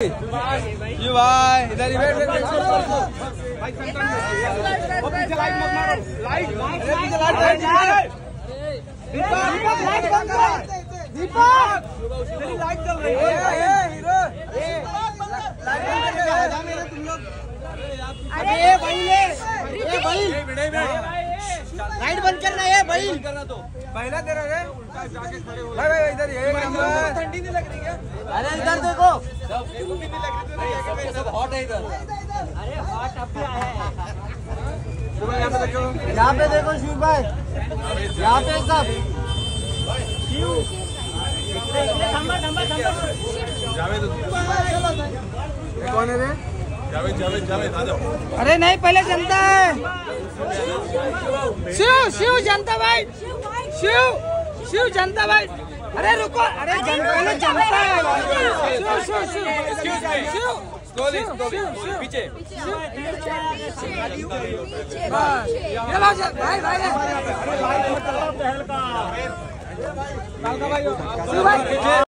ये भाई इधर ही बैठ बैठ लाइट मत मारो लाइट लाइट लाइट दीपक तेरी लाइट चल रही है हीरो लाइट बंद करके जा मेरे तुम लोग अरे भाई ये भाई लाइट बंद करना है भाई। पहला तेरा रे भाई भाई इधर ये ठंडी नहीं लग रही क्या अरे इधर देखो। देखो भी नहीं लग रही तो सब हॉट है इधर। अरे हॉट अभी आया है? यहाँ पे देखो। यहाँ पे देखो शिव भाई यहाँ पे सब। ये कौन है रे जावेद जावेद जावेद आ जाओ। अरे नहीं पहले जनता है। शिव जनता भाई शिव शिव जनता भाई अरे रुको अरे जन, जनता है शिव शिव शिव शिव स्लोली स्लोली पीछे ये लो भाई भाई भाई शिव भाई